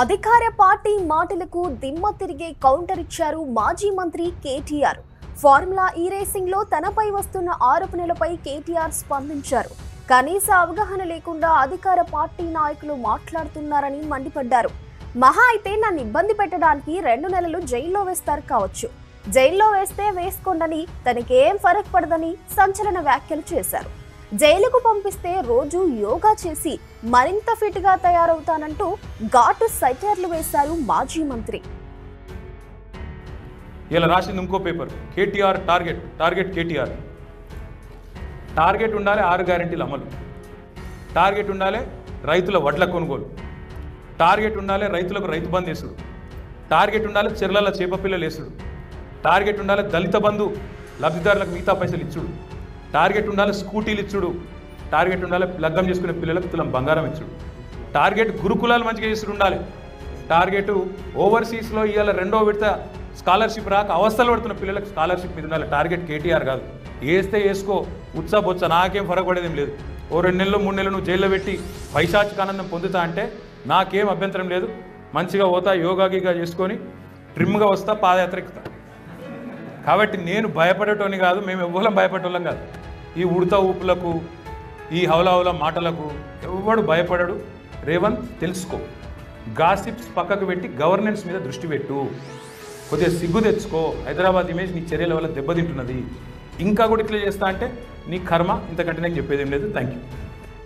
అధికార పార్టీ మాటలకు దిమ్మ తిరిగే కౌంటర్ ఇచ్చారు మాజీ మంత్రి కేటీఆర్. ఫార్ములా ఈ రేసింగ్లో తనపై వస్తున్న ఆరోపణలపై కేటీఆర్ స్పందించారు. కనీస అవగాహన లేకుండా అధికార పార్టీ నాయకులు మాట్లాడుతున్నారని మండిపడ్డారు. మహా అయితే నన్ను ఇబ్బంది పెట్టడానికి రెండు నెలలు జైల్లో వేస్తారు కావచ్చు. జైల్లో వేస్తే వేసుకోండని తనకేం ఫరక్ పడదని సంచలన వ్యాఖ్యలు చేశారు. జైలుకు పంపిస్తే రోజు యోగా చేసి మరింత ఫిట్గా తయారవుతానంటూ ఘాటు సైటర్లు వేశారు మాజీ మంత్రి. ఇలా రాసింది ఇంకో paper KTR target target KTR. Target ఉండాలి ఆరు గ్యారెంటీలు అమలు. టార్గెట్ ఉండాలి రైతుల వడ్ల కొనుగోలు. టార్గెట్ ఉండాలి రైతులకు రైతు బంద్ వేసుడు. టార్గెట్ ఉండాలి చెర్లల చేప పిల్లలు వేసుడు. టార్గెట్ ఉండాలి దళిత బంధు లబ్ధిదారులకు మిగతా పైసలు ఇచ్చుడు. టార్గెట్ ఉండాలి స్కూటీలు ఇచ్చుడు. టార్గెట్ ఉండాలి లగ్గం చేసుకునే పిల్లలకు తులం బంగారం ఇచ్చుడు. టార్గెట్ గురుకులాలు మంచిగా చేసి ఉండాలి. టార్గెట్ ఓవర్సీస్లో ఇవాళ రెండో విడత స్కాలర్షిప్ రాక అవస్థలు పడుతున్న పిల్లలకు స్కాలర్షిప్ మీద ఉండాలి. టార్గెట్ కేటీఆర్ కాదు. వేస్తే వేసుకో ఉత్సా నాకేం ఫరక పడేదేం లేదు. ఓ రెండు నెలలు మూడు నెలలు నువ్వు జైల్లో పెట్టి పైశాచికానందం పొందుతా అంటే నాకేం అభ్యంతరం లేదు. మంచిగా పోతా యోగాగిగా చేసుకొని ట్రిమ్గా వస్తా పాదయాత్ర ఎక్కుతా. కాబట్టి నేను భయపడేటోని కాదు మేము ఎవ్వరం భయపడేటోళ్ళం కాదు. ఈ ఉడత ఊపులకు ఈ హౌలహౌల మాటలకు ఎవడు భయపడడు? రేవంత్ తెలుసుకో. గాసిప్స్ పక్కకు పెట్టి గవర్నెన్స్ మీద దృష్టి పెట్టు. కొద్దిగా సిగ్గు తెచ్చుకో. హైదరాబాద్ ఇమేజ్ నీ చర్యల వల్ల దెబ్బతింటున్నది. ఇంకా కూడా ఇట్లా చేస్తా అంటే నీ కర్మ ఇంతకంటే నేను చెప్పేది లేదు. Thank you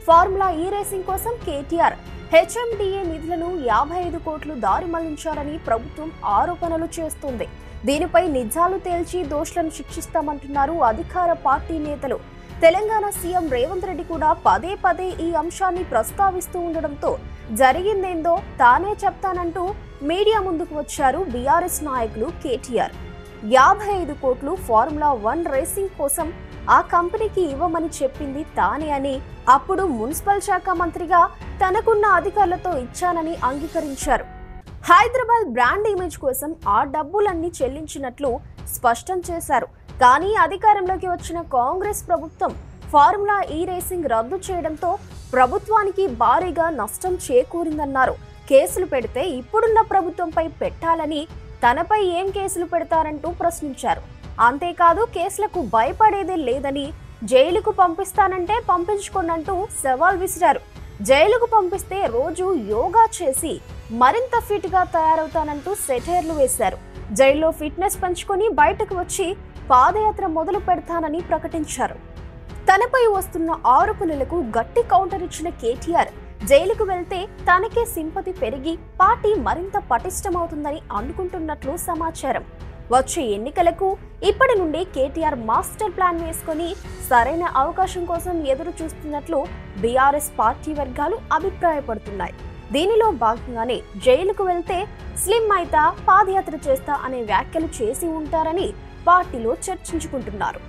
formula E racing కోసం కేటీఆర్. హెచ్ఎండిఏ నిధులను యాభై ఐదు కోట్లు దారి మళ్ళించారని ప్రభుత్వం ఆరోపణలు చేస్తుంది. దీనిపై నిజాలు తేల్చి దోషులను శిక్షిస్తామంటున్నారు అధికార పార్టీ నేతలు. తెలంగాణ సీఎం రేవంత్ రెడ్డి కూడా పదే పదే ఈ అంశాన్ని ప్రస్తావిస్తూ ఉండడంతో జరిగిందేందో తానే చెప్తానంటూ మీడియా ముందుకు వచ్చారు బీఆర్ఎస్ నాయకులు కేటీఆర్. యాభై ఐదు కోట్లు ఫార్ములా వన్ రేసింగ్ కోసం ఆ కంపెనీకి ఇవ్వమని చెప్పింది తానే అని అప్పుడు మున్సిపల్ శాఖ మంత్రిగా తనకున్న అధికారులతో ఇచ్చానని అంగీకరించారు. హైదరాబాద్ బ్రాండ్ ఇమేజ్ కోసం ఆ డబ్బులన్నీ చెల్లించినట్లు స్పష్టం చేశారు. కానీ అధికారంలోకి వచ్చిన కాంగ్రెస్ ప్రభుత్వం ఫార్ములా ఈ రేసింగ్ రద్దు చేయడంతో ప్రభుత్వానికి భారీగా నష్టం చేకూరిందన్నారు. కేసులు పెడితే ఇప్పుడున్న ప్రభుత్వంపై పెట్టాలని తనపై ఏం కేసులు పెడతారంటూ ప్రశ్నించారు. అంతేకాదు కేసులకు భయపడేదే లేదని జైలుకు పంపిస్తానంటే పంపించుకోనంటూ సవాల్ విసిరారు. జైలుకు పంపిస్తే రోజు యోగా చేసి మరింత ఫిట్గా తయారవుతానంటూ సెటైర్లు వేశారు. జైల్లో ఫిట్నెస్ పెంచుకొని బయటకు వచ్చి పాదయాత్ర మొదలు పెడతానని ప్రకటించారు. తనపై వస్తున్న ఆరోపణలకు గట్టి కౌంటర్ ఇచ్చిన కేటీఆర్ జైలుకు వెళ్తే తనకే సింపతి పెరిగి పార్టీ మరింత పటిష్టమవుతుందని అనుకుంటున్నట్లు సమాచారం. వచ్చే ఎన్నికలకు ఇప్పటి నుండి కేటీఆర్ మాస్టర్ ప్లాన్ వేసుకొని సరైన అవకాశం కోసం ఎదురు చూస్తున్నట్లు బీఆర్ఎస్ పార్టీ వర్గాలు అభిప్రాయపడుతున్నాయి. దీనిలో భాగంగానే జైలుకు వెళ్తే స్లిమ్ అయితా పాదయాత్ర చేస్తా అనే వ్యాఖ్యలు చేసి ఉంటారని పార్టీలో చర్చించుకుంటున్నారు.